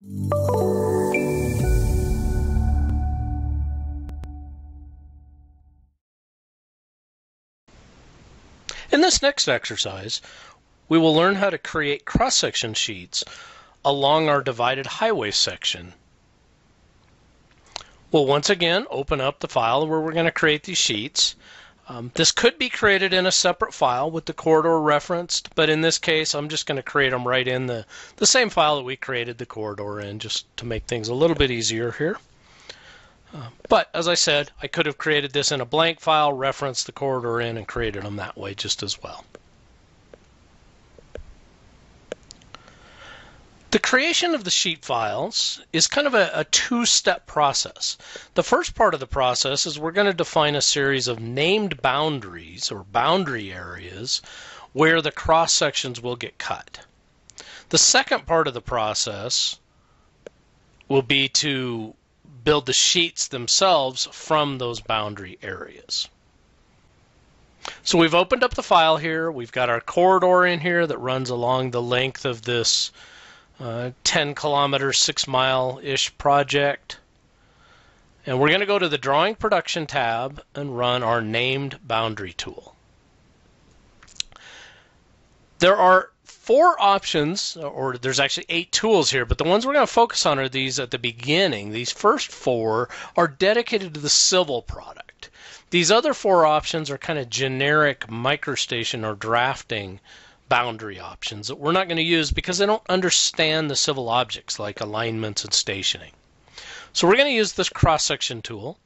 In this next exercise, we will learn how to create cross-section sheets along our divided highway section. We'll once again open up the file where we're going to create these sheets. Um, this could be created in a separate file with the corridor referenced, but in this case, I'm just going to create them right in the, the same file that we created the corridor in, just to make things a little bit easier here. Uh, but as I said, I could have created this in a blank file, referenced the corridor in, and created them that way just as well. The creation of the sheet files is kind of a, a two-step process. The first part of the process is we're going to define a series of named boundaries or boundary areas where the cross sections will get cut. The second part of the process will be to build the sheets themselves from those boundary areas. So we've opened up the file here. We've got our corridor in here that runs along the length of this uh, 10 kilometer, 6 mile ish project. And we're going to go to the Drawing Production tab and run our named boundary tool. There are four options, or there's actually eight tools here, but the ones we're going to focus on are these at the beginning. These first four are dedicated to the civil product. These other four options are kind of generic microstation or drafting boundary options that we're not going to use because they don't understand the civil objects like alignments and stationing. So we're going to use this cross-section tool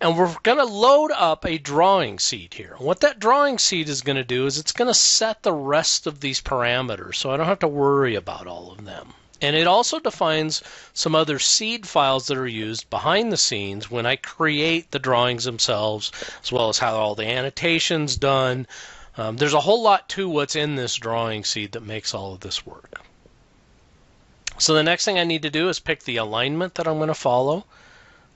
and we're going to load up a drawing seed here. And what that drawing seed is going to do is it's going to set the rest of these parameters so I don't have to worry about all of them. And it also defines some other seed files that are used behind the scenes when I create the drawings themselves, as well as how all the annotations done, um, there's a whole lot to what's in this drawing seed that makes all of this work. So the next thing I need to do is pick the alignment that I'm going to follow.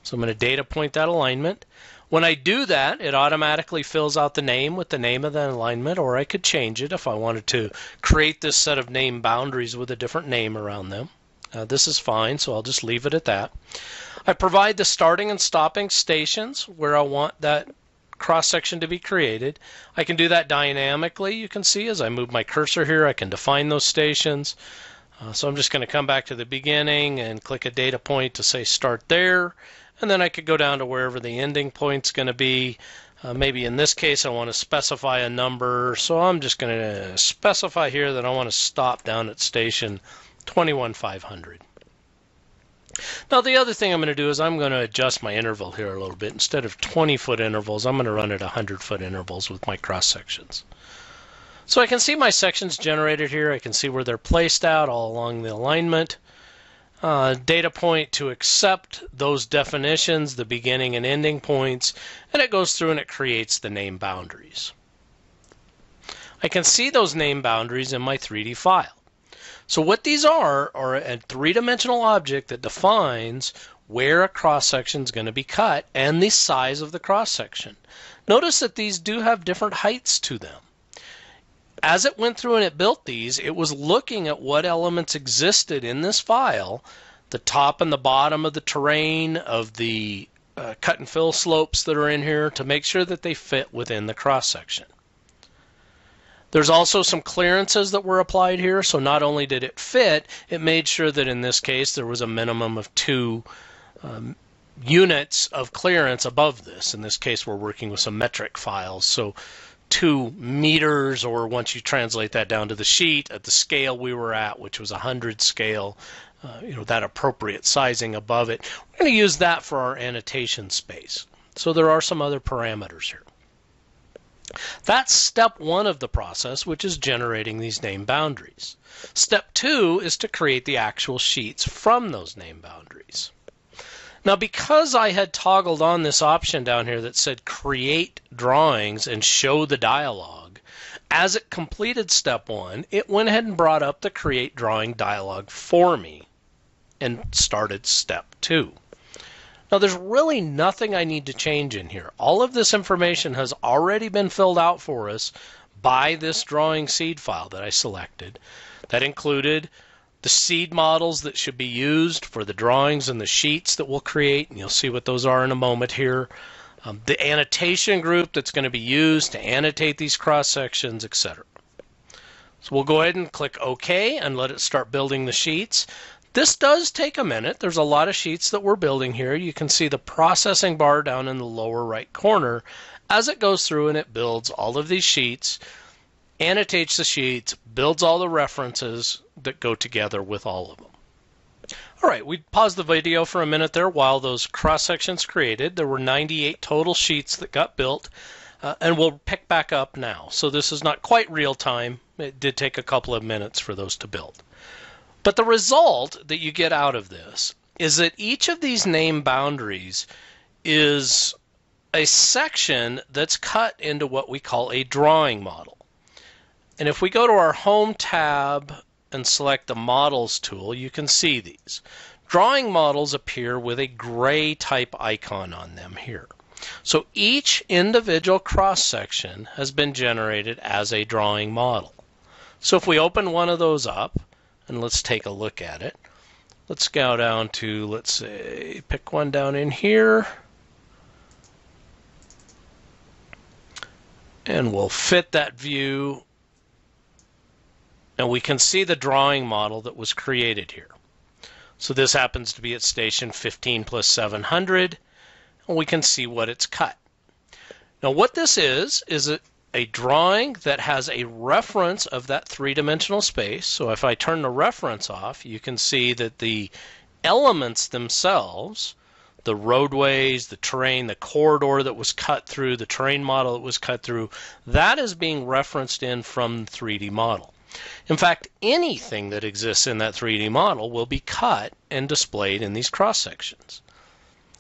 So I'm going to data point that alignment. When I do that, it automatically fills out the name with the name of the alignment, or I could change it if I wanted to create this set of name boundaries with a different name around them. Uh, this is fine, so I'll just leave it at that. I provide the starting and stopping stations where I want that cross section to be created. I can do that dynamically. You can see as I move my cursor here, I can define those stations. Uh, so I'm just going to come back to the beginning and click a data point to say start there. And then I could go down to wherever the ending point's going to be. Uh, maybe in this case I want to specify a number. So I'm just going to specify here that I want to stop down at station 21500. Now the other thing I'm going to do is I'm going to adjust my interval here a little bit. Instead of 20 foot intervals, I'm going to run at 100 foot intervals with my cross sections. So I can see my sections generated here. I can see where they're placed out all along the alignment. Uh, data point to accept those definitions, the beginning and ending points, and it goes through and it creates the name boundaries. I can see those name boundaries in my 3D file. So what these are are a three-dimensional object that defines where a cross section is going to be cut and the size of the cross section. Notice that these do have different heights to them. As it went through and it built these, it was looking at what elements existed in this file, the top and the bottom of the terrain, of the uh, cut and fill slopes that are in here to make sure that they fit within the cross section. There's also some clearances that were applied here. So not only did it fit, it made sure that in this case there was a minimum of two um, units of clearance above this. In this case, we're working with some metric files. So two meters, or once you translate that down to the sheet at the scale we were at, which was a 100 scale, uh, you know, that appropriate sizing above it. We're going to use that for our annotation space. So there are some other parameters here. That's step one of the process, which is generating these name boundaries. Step two is to create the actual sheets from those name boundaries. Now, because I had toggled on this option down here that said create drawings and show the dialog, as it completed step one, it went ahead and brought up the create drawing dialog for me and started step two. Now there's really nothing I need to change in here. All of this information has already been filled out for us by this drawing seed file that I selected. That included the seed models that should be used for the drawings and the sheets that we'll create, and you'll see what those are in a moment here. Um, the annotation group that's going to be used to annotate these cross sections, etc. So we'll go ahead and click OK and let it start building the sheets. This does take a minute. There's a lot of sheets that we're building here. You can see the processing bar down in the lower right corner as it goes through and it builds all of these sheets, annotates the sheets, builds all the references that go together with all of them. All right, we paused the video for a minute there while those cross sections created. There were 98 total sheets that got built, uh, and we'll pick back up now. So this is not quite real time. It did take a couple of minutes for those to build. But the result that you get out of this is that each of these name boundaries is a section that's cut into what we call a drawing model. And if we go to our Home tab and select the Models tool, you can see these. Drawing models appear with a gray type icon on them here. So each individual cross section has been generated as a drawing model. So if we open one of those up, and let's take a look at it, let's go down to, let's say, pick one down in here. and we'll fit that view and we can see the drawing model that was created here. So this happens to be at station 15 plus 700 and we can see what it's cut. Now what this is, is a, a drawing that has a reference of that three-dimensional space. So if I turn the reference off, you can see that the elements themselves the roadways, the terrain, the corridor that was cut through, the terrain model that was cut through, that is being referenced in from the 3D model. In fact, anything that exists in that 3D model will be cut and displayed in these cross sections.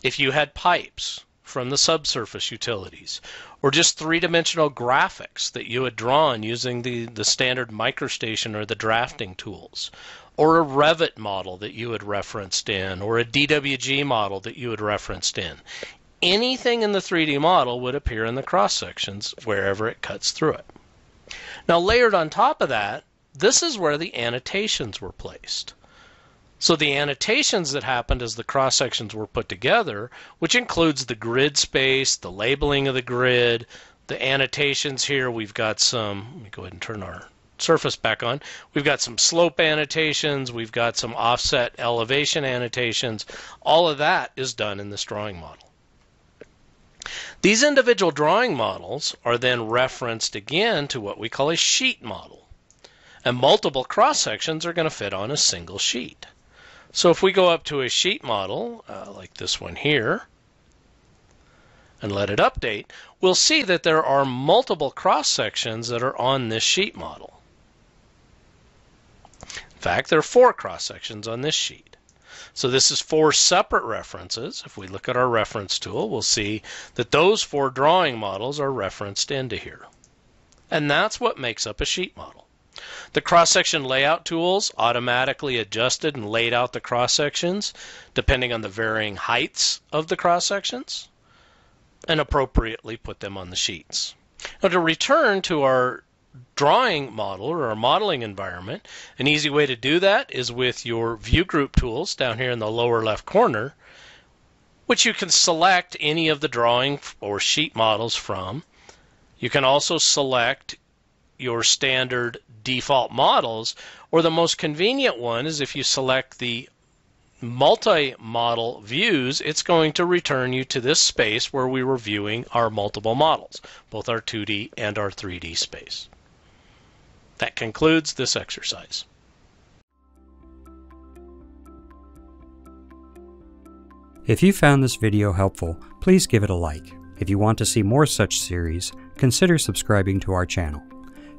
If you had pipes from the subsurface utilities, or just three-dimensional graphics that you had drawn using the, the standard MicroStation or the drafting tools, or a Revit model that you had referenced in, or a DWG model that you had referenced in. Anything in the 3D model would appear in the cross sections wherever it cuts through it. Now, layered on top of that, this is where the annotations were placed. So the annotations that happened as the cross sections were put together, which includes the grid space, the labeling of the grid, the annotations here, we've got some, let me go ahead and turn our surface back on. We've got some slope annotations, we've got some offset elevation annotations. All of that is done in this drawing model. These individual drawing models are then referenced again to what we call a sheet model. And multiple cross sections are going to fit on a single sheet. So if we go up to a sheet model, uh, like this one here, and let it update, we'll see that there are multiple cross sections that are on this sheet model In fact, there are four cross sections on this sheet. So this is four separate references. If we look at our reference tool, we'll see that those four drawing models are referenced into here. And that's what makes up a sheet model. The cross-section layout tools automatically adjusted and laid out the cross-sections depending on the varying heights of the cross-sections and appropriately put them on the sheets. Now to return to our drawing model or a modeling environment, an easy way to do that is with your view group tools down here in the lower left corner, which you can select any of the drawing or sheet models from. You can also select your standard default models, or the most convenient one is if you select the multi-model views, it's going to return you to this space where we were viewing our multiple models, both our 2D and our 3D space. That concludes this exercise. If you found this video helpful, please give it a like. If you want to see more such series, consider subscribing to our channel.